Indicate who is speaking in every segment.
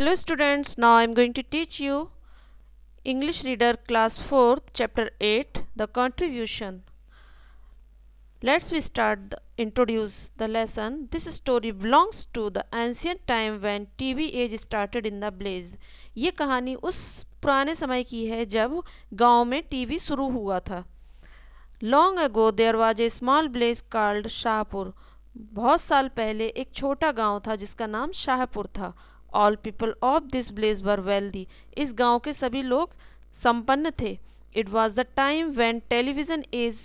Speaker 1: Hello students, now I am going to teach you English Reader Class 4th Chapter 8 The Contribution. Let's we start the, introduce the lesson. This story belongs to the ancient time when TV age started in the blaze. ये कहानी उस पुराने समय की है जब गाँव में टीवी शुरू हुआ था long ago there was a small place called Shahpur बहुत साल पहले एक छोटा गाँव था जिसका नाम शाहपुर था all people of this place were wealthy इस गाँव के सभी लोग संपन्न थे। It was the time when television is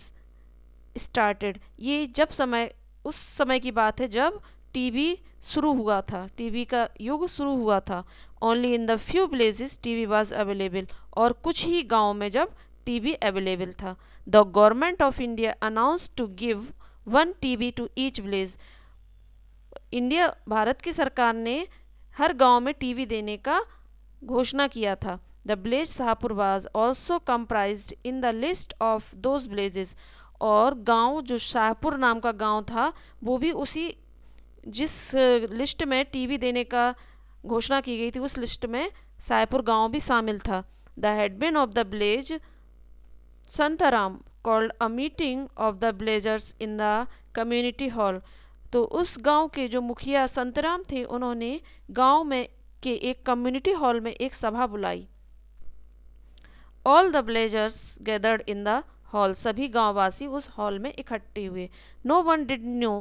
Speaker 1: started ये जब समय, उस समय की बात है जब टीवी शुरू हुआ था। टीवी का युग शुरू हुआ था। Only in the few places TV was available और कुछ ही गाँव में जब टीवी अवेलेबल था। The government of India announce to give one TV to each village India Bharat की सरकार ने हर गाँव में टीवी देने का घोषणा किया था। The village Shahpur was also comprise in the list of those villages और गाँव जो शाहपुर नाम का गाँव था, वो भी उसी जिस लिस्ट में टीवी देने का घोषणा की गई थी, उस लिस्ट में सायपुर गाँव भी शामिल था। The headman of the village Santaram called a meeting of the villagers in the community hall तो उस गाँव के जो मुखिया संतराम थे, उन्होंने गाँव में के एक कम्युनिटी हॉल में एक सभा बुलाई। All the villagers gathered in the hall सभी गांववासी उस हॉल में इकट्ठे हुए। No one did know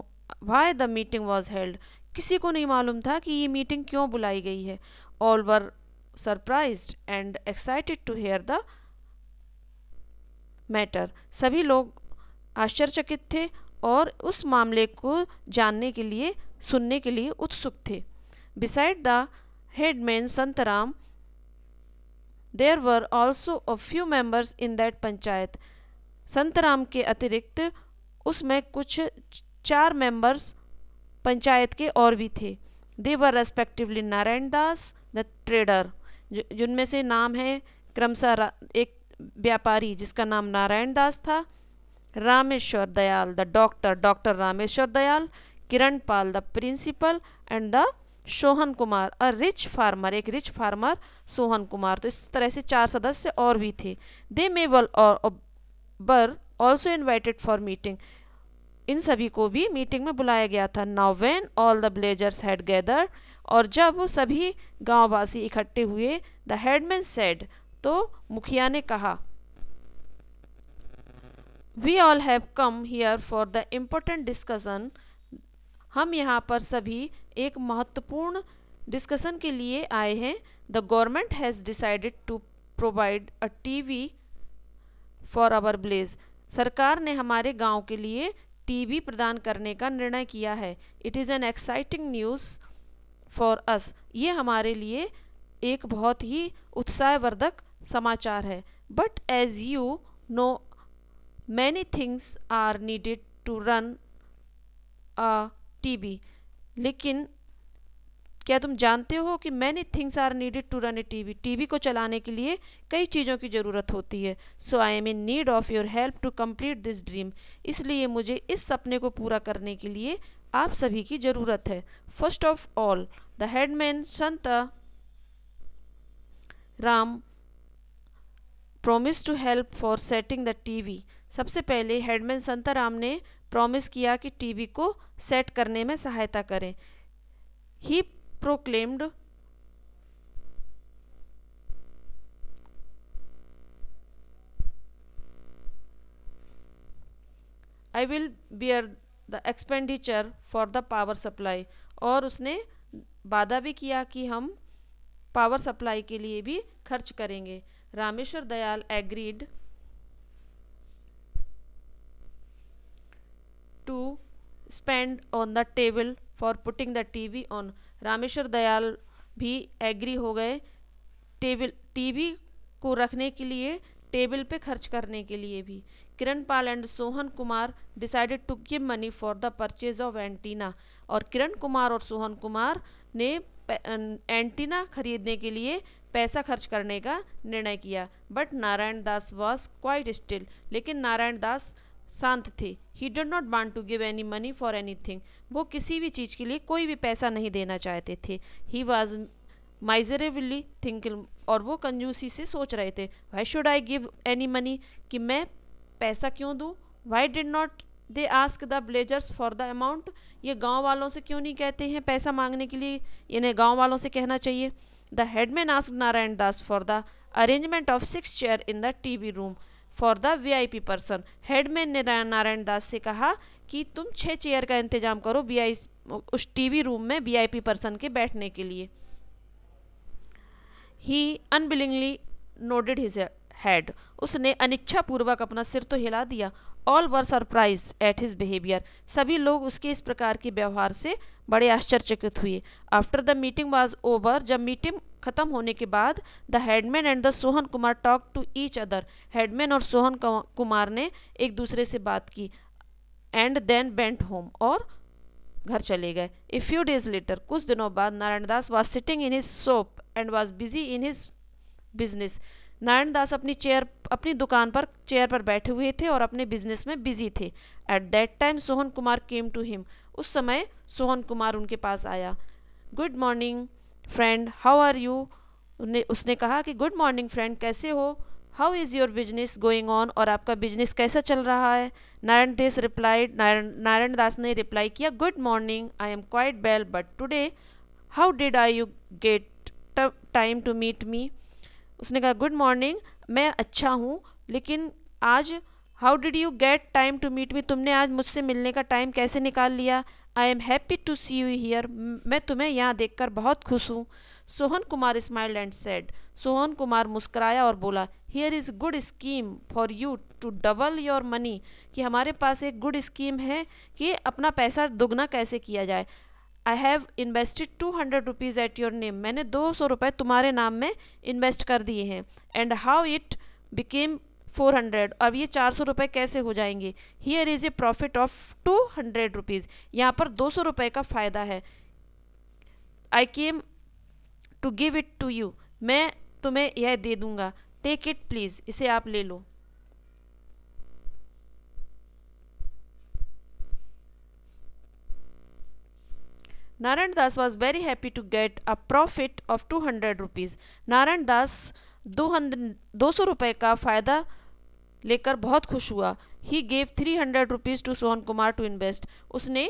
Speaker 1: why the meeting was held किसी को नहीं मालूम था कि ये मीटिंग क्यों बुलाई गई है। All were surprised and excited to hear the matter सभी लोग आश्चर्यचकित थे। और उस मामले को जानने के लिए, सुनने के लिए उत्सुक थे। Beside the headman Santram there were also a few members in that panchayat Santram के अतिरिक्त उसमें कुछ चार मेंबर्स पंचायत के और भी थे। They were respectively Narayan Das the trader जिनमें से नाम है क्रमशः एक व्यापारी जिसका नाम नारायण दास था। Rameshwar Dayal the doctor doctor Rameshwar Dayal Kiran Pal the principal and the Sohan Kumar a rich farmer एक रिच फार्मर सोहन कुमार तो इस तरह से चार सदस्य और भी थे। They may well be also invited for meeting in सभी को भी मीटिंग में बुलाया गया था। Now when all the villagers had gather और जब सभी गांववासी इकट्ठे हुए द हेडमैन सेड तो मुखिया ने कहा we all have come here for the important discussion हम यहाँ पर सभी एक महत्वपूर्ण डिस्कशन के लिए आए हैं। The government has decided to provide a TV for our village सरकार ने हमारे गाँव के लिए टीवी प्रदान करने का निर्णय किया है। It is an exciting news for us ये हमारे लिए एक बहुत ही उत्साहवर्धक समाचार है। But as you know many things are needed to run a TV लेकिन, क्या तुम जानते हो कि many things are needed to run a TV TV को चलाने के लिए कई चीज़ों की ज़रूरत होती है। So I am in need of your help to complete this dream इसलिए मुझे इस सपने को पूरा करने के लिए आप सभी की ज़रूरत है। First of all the headman Sant Ram promise to help for setting the TV सबसे पहले हेडमैन संताराम ने प्रॉमिस किया कि टीवी को सेट करने में सहायता करें। He proclaimed I will bear the expenditure for the power supply और उसने वादा भी किया कि हम पावर सप्लाई के लिए भी खर्च करेंगे। Rameshwar Dayal agreed to spend on the table for putting the TV on Rameshwar Dayal भी एग्री हो गए टेबल टीवी को रखने के लिए टेबल पे खर्च करने के लिए भी। Kiran Pal and Sohan Kumar decided to give money for the purchase of antenna और किरण कुमार और सोहन कुमार ने एंटीना खरीदने के लिए पैसा खर्च करने का निर्णय किया। But Narayan Das was quiet still लेकिन नारायण दास शांत थे। He did not want to give any money for anything वो किसी भी चीज़ के लिए कोई भी पैसा नहीं देना चाहते थे। ही वॉज़ माइजरेबली थिंकिंग और वो कंजूसी से सोच रहे थे why should I give any money कि मैं पैसा क्यों दूँ? Why did not they ask the villagers for the amount ये गाँव वालों से क्यों नहीं कहते हैं पैसा मांगने के लिए? इन्हें गाँव वालों से कहना चाहिए। The headman ask Narayan Das for the arrangement of six chair in the TV room for the VIP person headman ने नारायण दास से कहा कि तुम छः चेयर का इंतज़ाम करो वी उस टीवी रूम में वीआईपी पर्सन के बैठने के लिए ही अनबिलिंगली नोडेड हिज हेड उसने अनिच्छा पूर्वक अपना सिर तो हिला दिया। All were surprised at his behaviour सभी लोग उसके इस प्रकार के व्यवहार से बड़े आश्चर्यचकित हुए। After the meeting was over जब मीटिंग खत्म होने के बाद the headman and the Sohan Kumar talk to each other headman और सोहन कुमार ने एक दूसरे से बात की एंड देन बेंट होम और घर चले गए। ए फ्यू डेज़ लेटर कुछ दिनों बाद, Narayan Das was sitting in his shop and was busy in his business Narayan Das अपनी चेयर, अपनी दुकान पर, चेयर पर बैठे हुए थे और अपने बिज़नेस में बिज़ी थे। At that time Sohan Kumar came to him उस समय, सोहन कुमार उनके पास आया। Good morning friend how are you उसने कहा कि गुड मॉर्निंग फ्रेंड कैसे हो? How is your business going on और आपका बिज़नेस कैसा चल रहा है? नारायण देश रिप्लाइड नारायण दास ने रिप्लाई किया good morning I am quite well but today how did I you get time to meet me उसने कहा गुड मॉर्निंग मैं अच्छा हूँ, लेकिन आज how did you get time to meet me तुमने आज मुझसे मिलने का टाइम कैसे निकाल लिया? I am happy to see you here मैं तुम्हें यहाँ देखकर बहुत खुश हूँ. Sohan Kumar smiled and said Sohan Kumar मुस्कराया और बोला here is good scheme for you to double your money कि हमारे पास एक गुड स्कीम है कि अपना पैसा दुगना कैसे किया जाए? I have invested two hundred rupees at your name मैंने दो सौ रुपये तुम्हारे नाम में इन्वेस्ट कर दिए हैं. And how it became four hundred अब ये चार सौ रुपये कैसे हो जाएँगे? Here is a profit of two hundred rupees यहाँ पर दो सौ रुपये का फ़ायदा है. I came to give it to you मैं तुम्हें यह दे दूँगा. टेक इट प्लीज़ इसे आप ले लो. Das was very happy to get a profit of two hundred rupees Narayan Das दो सौ रुपये का फ़ायदा लेकर बहुत खुश हुआ। He gave three hundred rupees to Sohan Kumar to invest उसने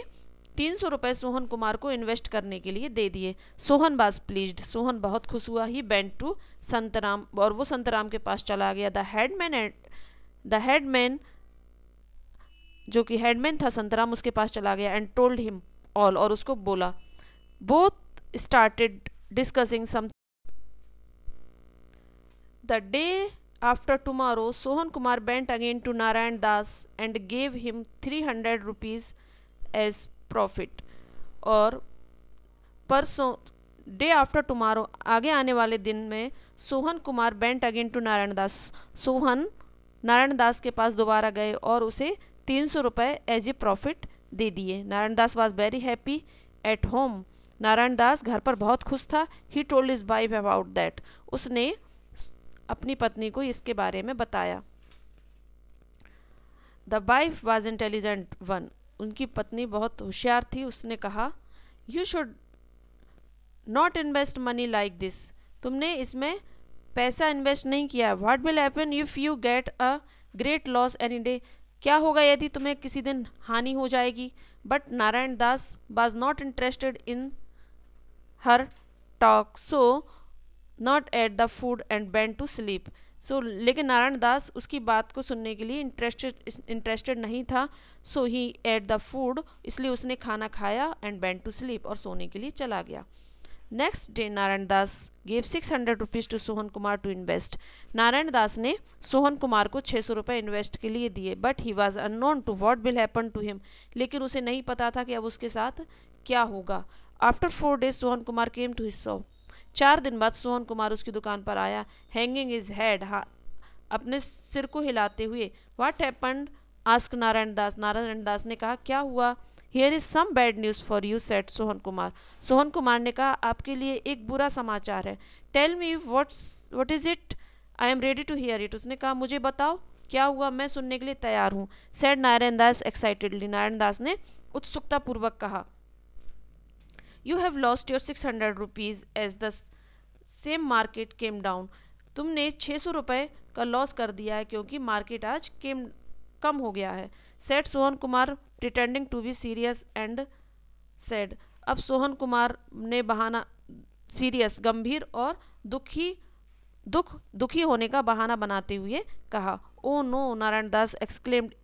Speaker 1: तीन सौ रुपये सोहन कुमार को इन्वेस्ट करने के लिए दे दिए। सोहन बाज प्लीज्ड सोहन बहुत खुश हुआ। ही बेंट टू संतराम और वो संतराम के पास चला गया। The headman and the headman जो कि हेडमैन था संतराम उसके पास चला गया एंड टोल्ड हिम ऑल और उसको बोला। Both started discussing some the day after tomorrow Sohan Kumar went again to Narayan Das and gave him three hundred rupees as profit और परसों डे आफ्टर टुमारो आगे आने वाले दिन में Sohan Kumar went again to Narayan Das Sohan Narayan Das के पास दोबारा गए और उसे तीन सौ रुपये एज ए प्रॉफिट दे दिए। Narayan Das was very happy at home Narayan Das घर पर बहुत खुश था। He told his wife about that उसने अपनी पत्नी को इसके बारे में बताया। The wife was intelligent one उनकी पत्नी बहुत होशियार थी। उसने कहा you should not invest money like this तुमने इसमें पैसा इन्वेस्ट नहीं किया। What will happen if you get a great loss any day क्या होगा यदि तुम्हें किसी दिन हानि हो जाएगी? But Narayan Das was not interested in her talk so not ate the food and ban to sleep सो लेकिन नारायण दास उसकी बात को सुनने के लिए इंटरेस्टेड इंटरेस्टेड नहीं था so he ate the food इसलिए उसने खाना खाया एंड बैंड टू स्लीप और सोने के लिए चला गया। Next day Narayan Das gave six hundred rupees to Sohan Kumar to invest Narayan Das ने सोहन कुमार को छः सौ रुपये इन्वेस्ट के लिए दिए but he was unknown to what will happen to him लेकिन उसे नहीं पता था कि अब उसके साथ क्या होगा। After four days Sohan Kumar came to his चार दिन बाद सोहन कुमार उसकी दुकान पर आया हैंगिंग इज़ हैड हा, अपने सिर को हिलाते हुए what happened ask Narayan Das Narayan Das ने कहा, क्या हुआ? Here is some bad news for you said Sohan Kumar Sohan Kumar ने कहा आपके लिए एक बुरा समाचार है। Tell me what's what is it I am ready to hear it उसने कहा, मुझे बताओ, क्या हुआ? मैं सुनने के लिए तैयार हूँ सेड नारायण दास एक्साइटेडली नारायण दास ने उत्सुकतापूर्वक कहा, You have lost your 600 rupees as the same market came down तुमने छः सौ रुपये का लॉस कर दिया है, क्योंकि मार्केट आज केम कम हो गया है। Said Sohan Kumar pretending to be serious and said अब सोहन कुमार ने बहाना सीरियस गंभीर और दुखी, दुख, दुखी होने का बहाना बनाते हुए कहा ओ no Narayan Das exclaimed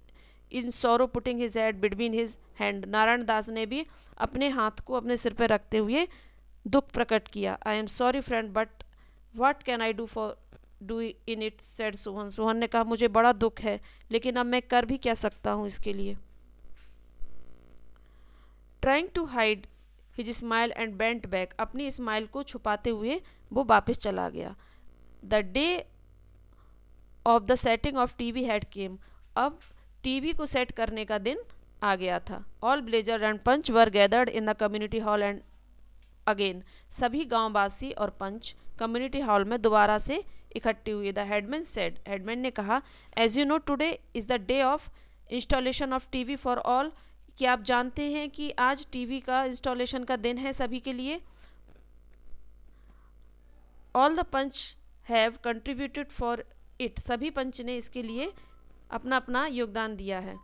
Speaker 1: in sorrow putting his head between his hand Narayan Das ने भी अपने हाथ को अपने सिर पर रखते हुए दुख प्रकट किया। I am sorry friend but what can I do for do in it said Sohan Sohan ने कहा, मुझे बड़ा दुख है, लेकिन अब मैं कर भी क्या सकता हूँ इसके लिए? Trying to hide his smile and went back अपनी स्माइल को छुपाते हुए वो वापस चला गया। The day of the setting of T V had came अब टीवी को सेट करने का दिन आ गया था। All villager and panch were gathered in the community hall and again सभी गांववासी और पंच कम्युनिटी हॉल में दोबारा से इकट्ठे हुए द हेडमैन सेड हेडमैन ने कहा as you know today is the day of installation of TV for all क्या आप जानते हैं कि आज टीवी का इंस्टॉलेशन का दिन है सभी के लिए? All the panch have contributed for it सभी पंच ने इसके लिए अपना अपना योगदान दिया है।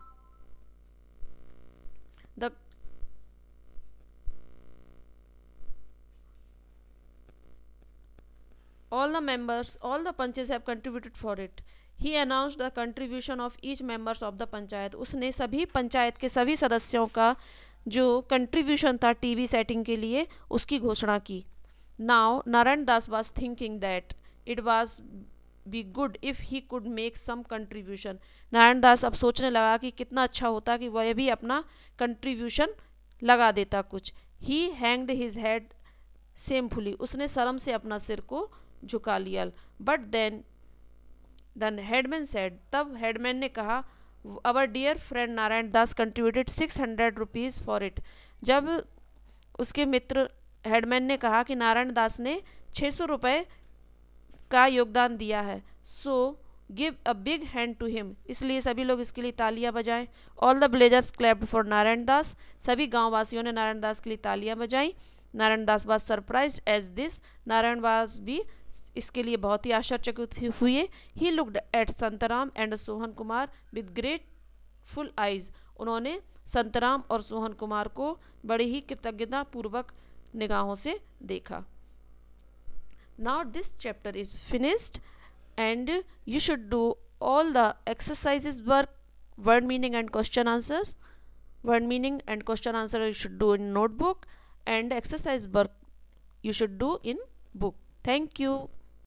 Speaker 1: The all the members, all the punches have contributed for it. He announced the contribution of each members of the panchayat उसने सभी पंचायत के सभी सदस्यों का जो कंट्रीब्यूशन था टीवी सेटिंग के लिए, उसकी घोषणा की। Now Narayan Das was thinking that it was be good if he could make some contribution Narayan Das अब सोचने लगा कि कितना अच्छा होता कि वह भी अपना कंट्रीब्यूशन लगा देता कुछ। He hanged his head shamefully उसने शर्म से अपना सिर को झुका लिया। But then then headman said तब हेडमैन ने कहा our dear friend Narayan Das contributed six hundred rupees for it जब उसके मित्र हेडमैन ने कहा कि नारायण दास ने छः सौ रुपये का योगदान दिया है so give a big hand to him इसलिए सभी लोग इसके लिए तालियाँ बजाएँ। All the villagers clapped for Narayan Das सभी गाँव वासियों ने नारायण दास के लिए तालियाँ बजाई। Narayan Das was surprised as this Narayan Das भी इसके लिए बहुत ही आश्चर्यचकित हुए। He looked at Santram and Sohan Kumar with grateful eyes उन्होंने संतराम और सोहन कुमार को बड़ी ही कृतज्ञता पूर्वक निगाहों से देखा। Now this chapter is finished and you should do all the exercises work word meaning and question answer word meaning and question answer you should do in notebook and exercise work you should do in book thank you